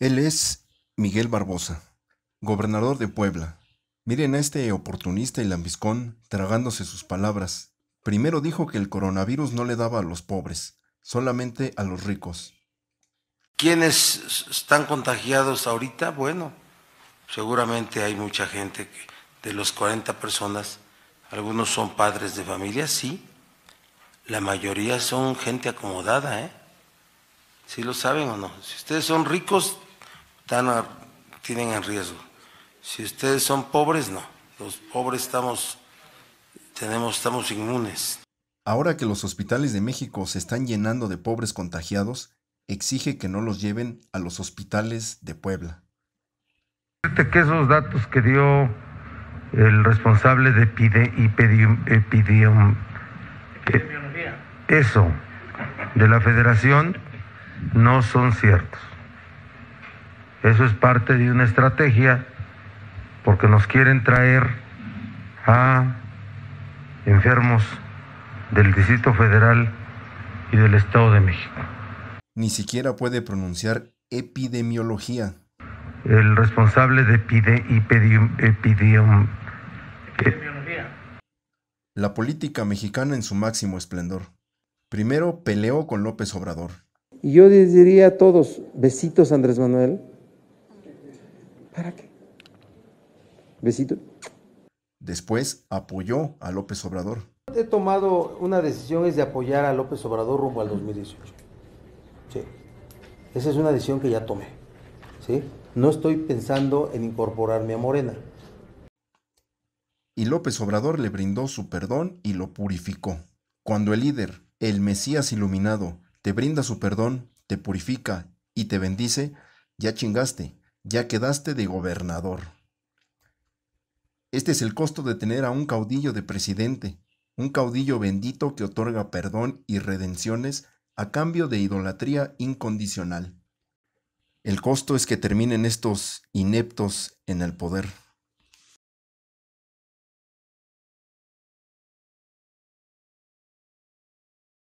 Él es Miguel Barbosa, gobernador de Puebla. Miren a este oportunista y lambiscón tragándose sus palabras. Primero dijo que el coronavirus no le daba a los pobres, solamente a los ricos. ¿Quiénes están contagiados ahorita? Bueno, seguramente hay mucha gente de los 40 personas, algunos son padres de familia, sí. La mayoría son gente acomodada, ¿eh? ¿Sí lo saben o no? Si ustedes son ricos, están tienen en riesgo. Si ustedes son pobres, no. Los pobres estamos, tenemos, estamos inmunes. Ahora que los hospitales de México se están llenando de pobres contagiados, exige que no los lleven a los hospitales de Puebla. Que esos datos que dio el responsable de epidemiología, eso, de la federación, no son ciertos. Eso es parte de una estrategia porque nos quieren traer a enfermos del Distrito Federal y del Estado de México. Ni siquiera puede pronunciar epidemiología. El responsable de epidemiología. La política mexicana en su máximo esplendor. Primero peleó con López Obrador. Y yo les diría a todos, besitos Andrés Manuel. ¿Para qué? Besito. Después apoyó a López Obrador. He tomado una decisión es de apoyar a López Obrador rumbo al 2018. Sí. Esa es una decisión que ya tomé. ¿Sí? No estoy pensando en incorporarme a Morena. Y López Obrador le brindó su perdón y lo purificó. Cuando el líder, el Mesías iluminado, te brinda su perdón, te purifica y te bendice, ya chingaste, ya quedaste de gobernador. Este es el costo de tener a un caudillo de presidente, un caudillo bendito que otorga perdón y redenciones a cambio de idolatría incondicional. El costo es que terminen estos ineptos en el poder.